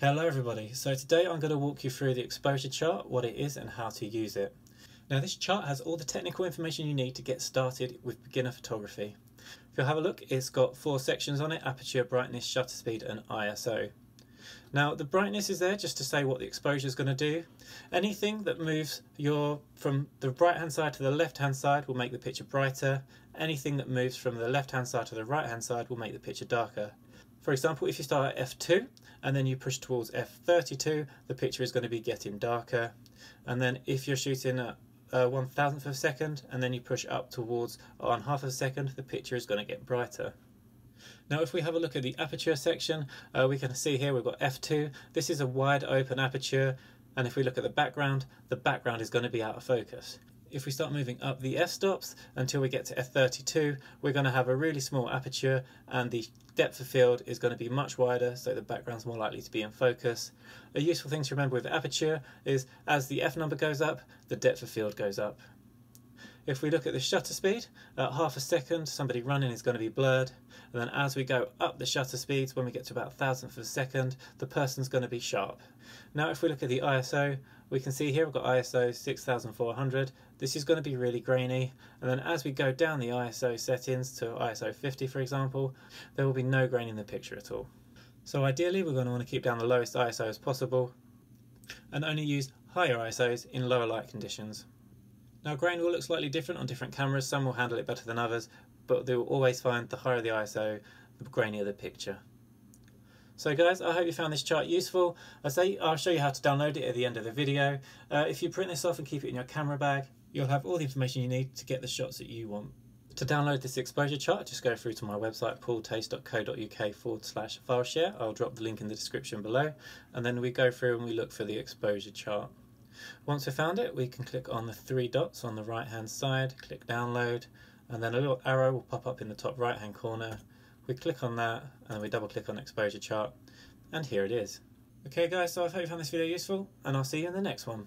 Hello everybody, so today I'm going to walk you through the exposure chart, what it is and how to use it. Now this chart has all the technical information you need to get started with beginner photography. If you'll have a look, it's got four sections on it, aperture, brightness, shutter speed and ISO. Now the brightness is there just to say what the exposure is going to do. Anything that moves your from the right hand side to the left hand side will make the picture brighter. Anything that moves from the left hand side to the right hand side will make the picture darker. For example, if you start at f2 and then you push towards f32, the picture is going to be getting darker. And then if you're shooting at uh, one thousandth of a second and then you push up towards one half of a second, the picture is going to get brighter. Now if we have a look at the aperture section, uh, we can see here we've got f2. This is a wide open aperture and if we look at the background, the background is going to be out of focus if we start moving up the f-stops until we get to f32, we're going to have a really small aperture and the depth of field is going to be much wider, so the background's more likely to be in focus. A useful thing to remember with aperture is as the f number goes up, the depth of field goes up. If we look at the shutter speed, at half a second, somebody running is going to be blurred. And then as we go up the shutter speeds, when we get to about a thousandth of a second, the person's going to be sharp. Now if we look at the ISO, we can see here we've got ISO 6400. This is going to be really grainy. And then as we go down the ISO settings to ISO 50, for example, there will be no grain in the picture at all. So ideally, we're going to want to keep down the lowest ISO as possible and only use higher ISOs in lower light conditions. Now grain will look slightly different on different cameras, some will handle it better than others, but they will always find the higher the ISO, the grainier the picture. So guys, I hope you found this chart useful. I say I'll show you how to download it at the end of the video. Uh, if you print this off and keep it in your camera bag, you'll have all the information you need to get the shots that you want. To download this exposure chart, just go through to my website, paul-thys.co.uk forward slash file share. I'll drop the link in the description below. And then we go through and we look for the exposure chart. Once we've found it, we can click on the three dots on the right hand side, click download, and then a little arrow will pop up in the top right hand corner. We click on that, and we double click on exposure chart, and here it is. Okay guys, so I hope you found this video useful, and I'll see you in the next one.